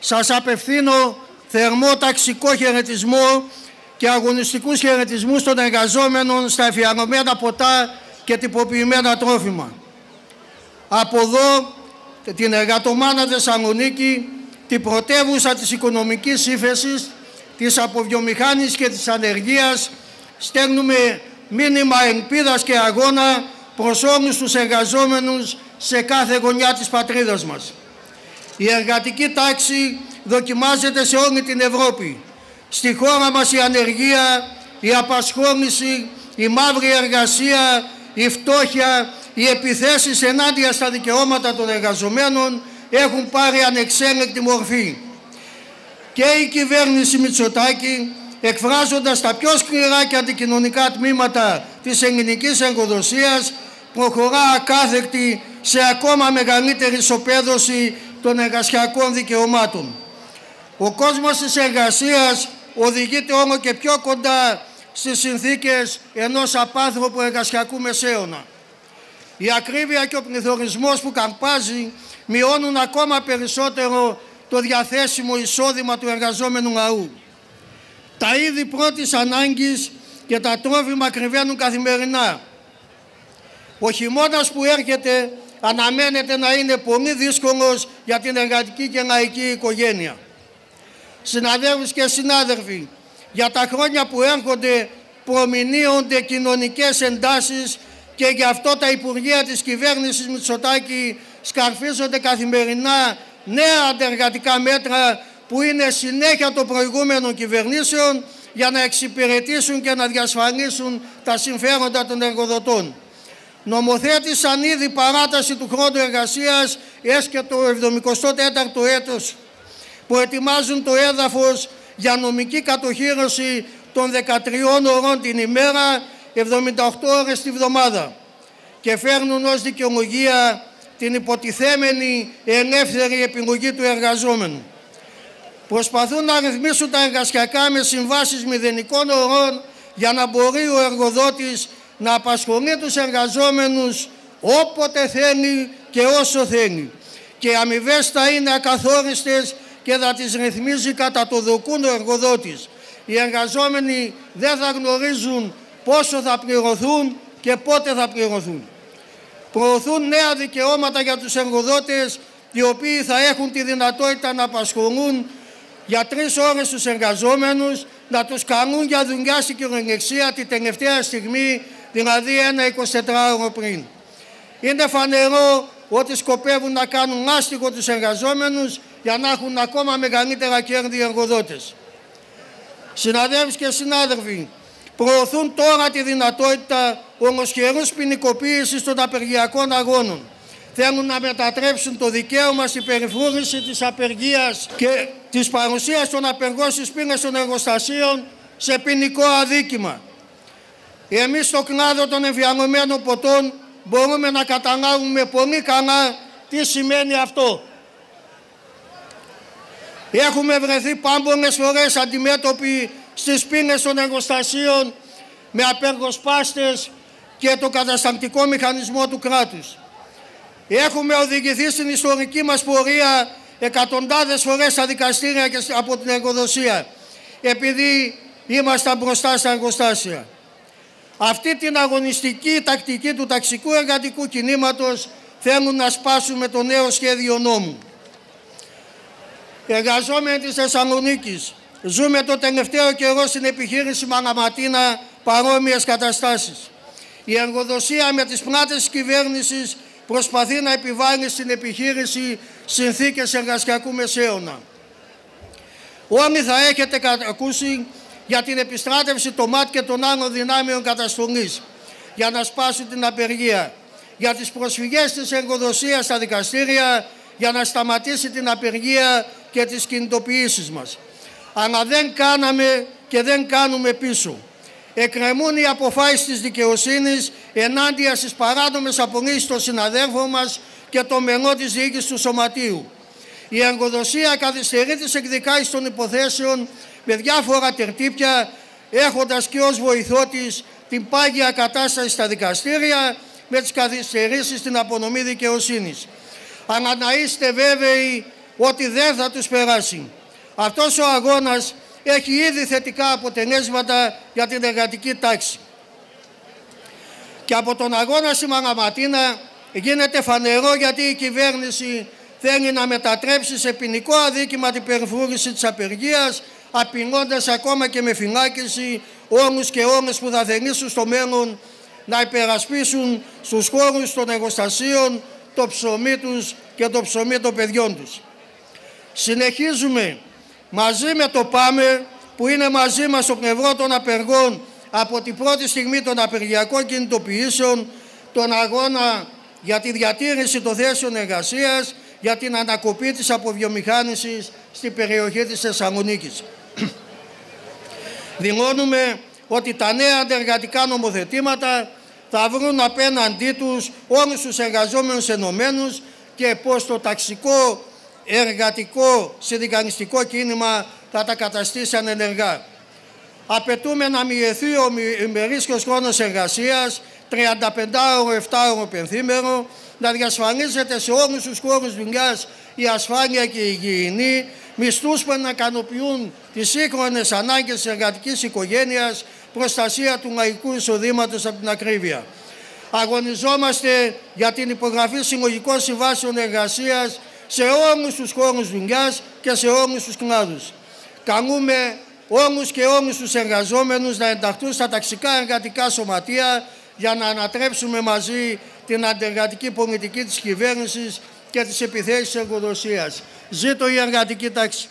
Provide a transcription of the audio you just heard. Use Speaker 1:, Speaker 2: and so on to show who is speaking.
Speaker 1: σας απευθύνω θερμό ταξικό χαιρετισμό και αγωνιστικούς χαιρετισμούς των εργαζόμενων στα εφιανωμένα ποτά και τυποποιημένα τρόφιμα. Από εδώ την εργατομάνα Θεσσαλονίκη, την πρωτεύουσα της οικονομικής ύφεσης, της αποβιομηχάνης και της ανεργίας, στέλνουμε μήνυμα ελπίδας και αγώνα προς όλους τους εργαζόμενους σε κάθε γωνιά της πατρίδας μας. Η εργατική τάξη δοκιμάζεται σε όλη την Ευρώπη. Στη χώρα μας η ανεργία, η απασχόληση, η μαύρη εργασία, η φτώχεια, οι επιθέσεις ενάντια στα δικαιώματα των εργαζομένων έχουν πάρει ανεξέλεκτη μορφή. Και η κυβέρνηση Μητσοτάκη, εκφράζοντας τα πιο σκληρά και αντικοινωνικά τμήματα της ελληνικής εργοδοσίας, προχωρά ακάθεκτη σε ακόμα μεγαλύτερη ισοπαίδωση των εργασιακών δικαιωμάτων. Ο κόσμος της εργασίας οδηγείται όλο και πιο κοντά στις συνθήκες ενός απάνθρωπου εργασιακού μεσαίωνα. Η ακρίβεια και ο πληθωρισμός που καμπάζει μειώνουν ακόμα περισσότερο το διαθέσιμο εισόδημα του εργαζόμενου λαού. Τα είδη πρώτης ανάγκης και τα τρόφιμα ακριβένουν καθημερινά. Ο χειμώνας που έρχεται αναμένεται να είναι πολύ δύσκολος για την εργατική και λαϊκή οικογένεια. Συναδέλφους και συνάδελφοι, για τα χρόνια που έρχονται προμηνύονται κοινωνικές εντάσεις και γι' αυτό τα Υπουργεία της κυβέρνησης Μητσοτάκη σκαρφίζονται καθημερινά νέα αντεργατικά μέτρα που είναι συνέχεια των προηγούμενων κυβερνήσεων για να εξυπηρετήσουν και να διασφαλίσουν τα συμφέροντα των εργοδοτών. Νομοθέτησαν ήδη παράταση του χρόνου εργασίας έως και το 74ο έτος που ετοιμάζουν το έδαφος για νομική κατοχήρωση των 13 ώρων την ημέρα, 78 ώρες τη βδομάδα και φέρνουν ως δικαιολογία την υποτιθέμενη ελεύθερη επιλογή του εργαζόμενου. Προσπαθούν να ρυθμίσουν τα εργασιακά με συμβάσεις μηδενικών ωρών για να μπορεί ο εργοδότης να απασχολεί τους εργαζόμενους όποτε θέλει και όσο θέλει. Και οι αμοιβές θα είναι ακαθόριστες και θα τις ρυθμίζει κατά το δοκούν ο εργοδότης. Οι εργαζόμενοι δεν θα γνωρίζουν πόσο θα πληρωθούν και πότε θα πληρωθούν. Προωθούν νέα δικαιώματα για τους εργοδότες οι οποίοι θα έχουν τη δυνατότητα να απασχολούν για τρεις ώρες τους εργαζόμενους, να τους κάνουν για δουλειά στην κυριολεξία τη τελευταία στιγμή, δηλαδή ένα 24ωρο πριν. Είναι φανερό ότι σκοπεύουν να κάνουν άστιγο τους εργαζόμενους για να έχουν ακόμα μεγαλύτερα κέρδη οι εργοδότες. Συναδέλφοι και συνάδελφοι, προωθούν τώρα τη δυνατότητα ομοσχερούς ποινικοποίησης των απεργιακών αγώνων. Θέλουν να μετατρέψουν το δικαίωμα στην περιφρούρηση της απεργίας και της παρουσίας των απεργών στις πίνες των εργοστασίων σε ποινικό αδίκημα. Εμείς στο κλάδο των εμφιανωμένων ποτών μπορούμε να καταλάβουμε πολύ καλά τι σημαίνει αυτό; Έχουμε βρεθεί πάμπονες φορές αντιμέτωποι στις πίνες των εργοστασίων με απεργοσπάστες και το κατασταλτικό μηχανισμό του κράτους. Έχουμε οδηγηθεί στην ιστορική μας πορεία εκατοντάδες φορές στα δικαστήρια και από την εργοδοσία επειδή ήμασταν μπροστά στα εργοστάσια. Αυτή την αγωνιστική τακτική του ταξικού εργατικού κινήματος θέλουν να σπάσουν με το νέο σχέδιο νόμου. Εργαζόμενοι της Θεσσαλονίκης. Ζούμε το τελευταίο καιρό στην επιχείρηση Μαγαματίνα παρόμοιες καταστάσεις. Η εργοδοσία με τις πλάτες της κυβέρνησης προσπαθεί να επιβάλλει στην επιχείρηση συνθήκες εργασιακού μεσαίωνα. Όλοι θα έχετε ακούσει για την επιστράτευση των ΜΑΤ και των άλλων δυνάμεων καταστολής για να σπάσουν την απεργία, για τις προσφυγές της εργοδοσίας στα δικαστήρια για να σταματήσει την απεργία και τις κινητοποιήσεις μας. Αλλά δεν κάναμε και δεν κάνουμε πίσω. Εκκρεμούν οι αποφάσεις της δικαιοσύνης ενάντια στις παράνομες απολύσεις των συναδέλφων μας και των μελών της διοίκησης του Σωματείου. Η εργοδοσία καθυστερεί τις εκδικάσεις των υποθέσεων με διάφορα τερτύπια, έχοντας και ως βοηθό της την πάγια κατάσταση στα δικαστήρια με τις καθυστερήσεις στην απονομή δικαιοσύνης. Αλλά να είστε βέβαιοι ότι δεν θα τους περάσει. Αυτός ο αγώνας έχει ήδη θετικά αποτελέσματα για την εργατική τάξη. Και από τον αγώνα στη Μαγαματίνα γίνεται φανερό γιατί η κυβέρνηση θέλει να μετατρέψει σε ποινικό αδίκημα την περιφρούρηση της απεργίας απεινώντας ακόμα και με φυλάκιση όλους και όλες που θα θελήσουν στο μέλλον να υπερασπίσουν στους χώρους των εργοστασίων το ψωμί τους και το ψωμί των παιδιών τους. Συνεχίζουμε μαζί με το ΠΑΜΕ που είναι μαζί μας στο πλευρό των απεργών από την πρώτη στιγμή των απεργιακών κινητοποιήσεων τον αγώνα για τη διατήρηση των θέσεων εργασίας για την ανακοπή της αποβιομηχάνησης στην περιοχή της Θεσσαλονίκης. Δηλώνουμε ότι τα νέα αντεργατικά νομοθετήματα θα βρουν απέναντί τους όλους τους εργαζόμενους ενωμένους και πως το ταξικό εργατικό συνδικαλιστικό κίνημα θα τα καταστήσει ανενεργά. Απαιτούμε να μειωθεί ο ημερήσιος χρόνος εργασίας 35ωρο, 7ωρο πενθήμερο, να διασφαλίζεται σε όλους τους χώρους δουλειά η ασφάλεια και η υγιεινή, μισθούς που να ικανοποιούν τις σύγχρονες ανάγκες της εργατικής οικογένειας, προστασία του λαϊκού εισοδήματος από την ακρίβεια. Αγωνιζόμαστε για την υπογραφή συλλογικών συμβάσεων εργασίας σε όλους τους χώρους δουλειά και σε όλους τους κλάδους. Καλούμε όλους και όλους τους εργαζόμενους να ενταχθούν στα ταξικά εργατικά σωματεία για να ανατρέψουμε μαζί την αντεργατική πολιτική της κυβέρνησης και τις επιθέσεις της εργοδοσίας. Ζήτω η εργατική τάξη.